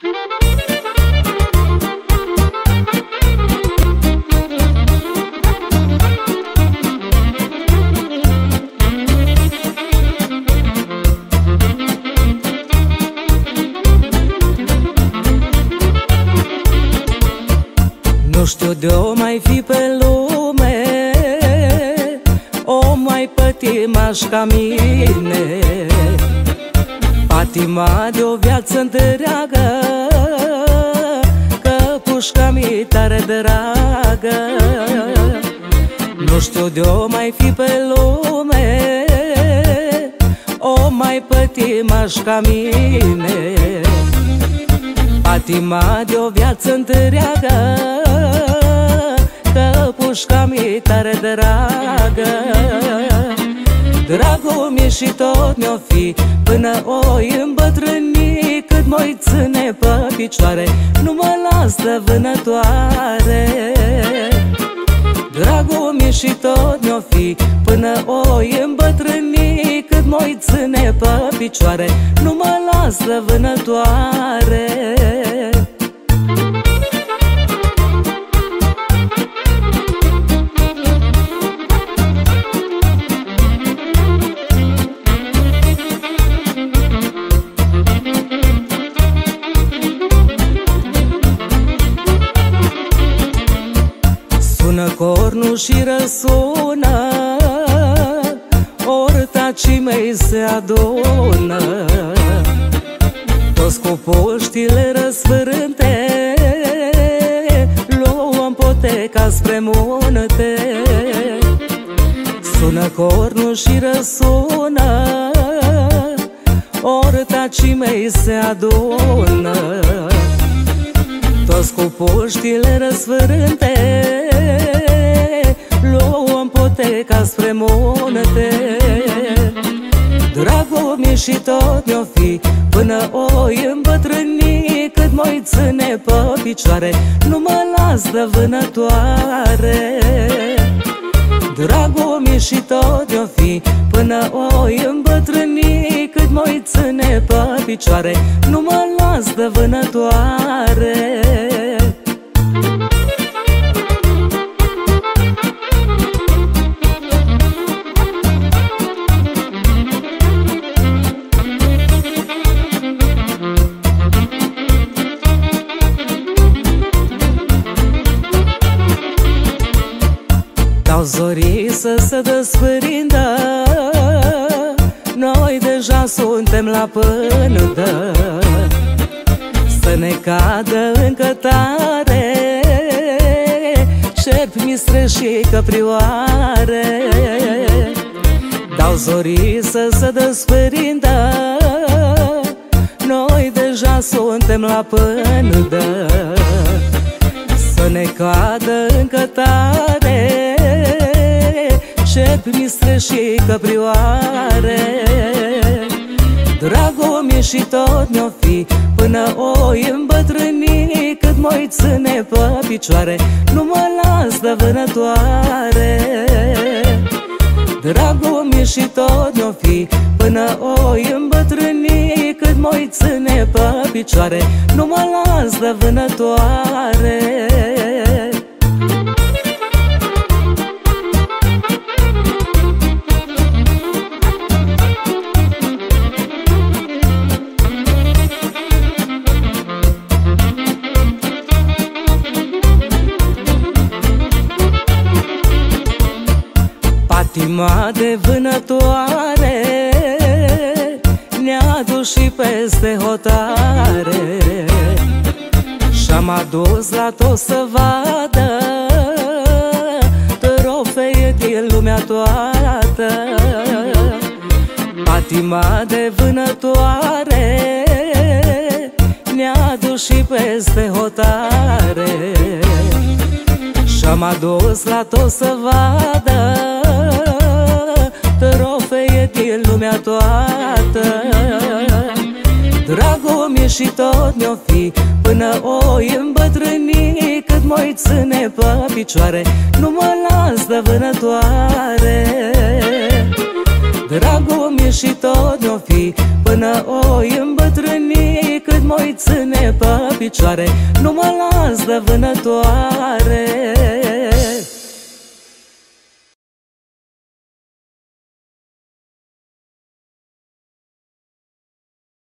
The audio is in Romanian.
Nu știu de-o mai fi pe lume O mai pătimaș ca mine Patima de o viață întreagă Că pușca mi tare dragă. Nu știu de-o mai fi pe lume O mai pătimaș ca mine. Patima de o viață întreagă Că pușca mi tare dragă Dragul mi și tot mi-o fi Până o îmbătrâni Cât mă ține pe picioare Nu mă las de vânătoare. Dragul mi și tot mi-o fi Până o îmbătrâni Cât mă ține pe picioare Nu mă las de vânătoare Sună cornul și răsună Ortacii mei se adună. Toți cu poștile răsfărânte Luăm poteca spre munte. Sună cornul și răsună Ortacii mei se adună. Toți cu puștile răsfărânte Luăm poteca spre munte. Dragul mi și tot mi-o fi Până o îmbătrâni Cât mă ține pe picioare Nu mă las de vânătoare. Dragul mi și tot mi-o fi Până o îmbătrâni Cât mă ține pe picioare Nu mă las de vânătoare zorii să se desprindă. Noi deja suntem la pânădă Să ne cadă încă tare. Șerpi, mistre și căprioare. Dau zorii să se desprindă. Noi deja suntem la pânădă să ne cadă încă tare Ce mistre și căprioare. Dragul mi și tot mi-o fi Până o îmbătrâni Cât mă ține pe picioare Nu mă las de vânătoare. Dragul mi și tot mi-o fi Până o îmbătrâni Cât mă ține pe picioare Nu mă las de vânătoare Patima de vânătoare Ne-a dus și peste hotare. Și-am adus la tot să vadă Trofee din lumea toată. Patima de vânătoare Ne-a dus și peste hotare. Și-am adus la tot să vadă Trofee din lumea toată. Dragul mi și tot mi-o fi Până o îmbătrâni Cât mă ține pe picioare Nu mă las de vânătoare. Dragul mi și tot mi-o fi Până o îmbătrâni Cât mă mă ține pe picioare Nu mă las de vânătoare